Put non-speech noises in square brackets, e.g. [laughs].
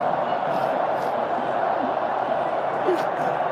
Thank [laughs] you.